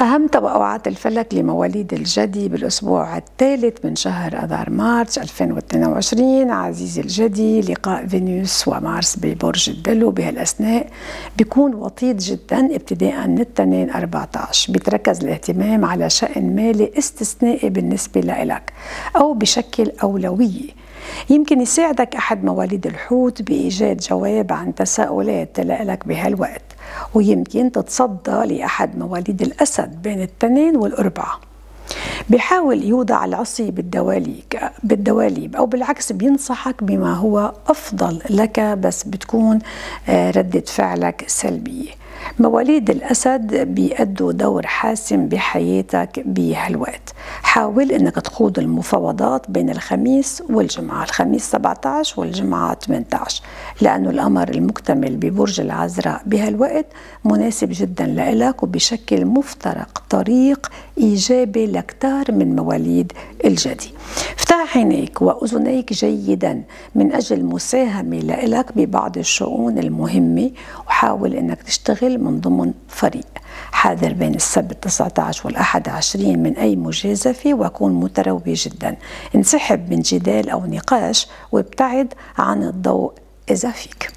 أهم توقعات الفلك لمواليد الجدي بالأسبوع الثالث من شهر أذار مارس 2022 عزيزي الجدي لقاء فينوس ومارس ببرج الدلو بهالأثناء بيكون وطيد جدا ابتداء من التنين 14 بيتركز الاهتمام على شأن مالي استثنائي بالنسبة لإلك أو بشكل أولوية يمكن يساعدك أحد مواليد الحوت بإيجاد جواب عن تساؤلات لك بهالوقت. ويمكن تتصدى لأحد مواليد الأسد بين التنين والأربعة. بيحاول يوضع العصي بالدواليب بالدواليب أو بالعكس بينصحك بما هو أفضل لك بس بتكون آه، ردة فعلك سلبية. مواليد الأسد بيأدوا دور حاسم بحياتك بهالوقت. حاول أنك تخوض المفاوضات بين الخميس والجمعة الخميس 17 والجمعة 18 لأنه القمر المكتمل ببرج العذراء بهالوقت مناسب جدا لإلك وبشكل مفترق طريق إيجابي لكتار من مواليد الجدي. افتح عينيك وأذنيك جيدا من أجل مساهمة لإلك ببعض الشؤون المهمة وحاول أنك تشتغل من ضمن فريق. حاذر بين السبت 19 والأحد 20 من أي مجازفة وكون متروي جدا. انسحب من جدال أو نقاش وابتعد عن الضوء et Zafik.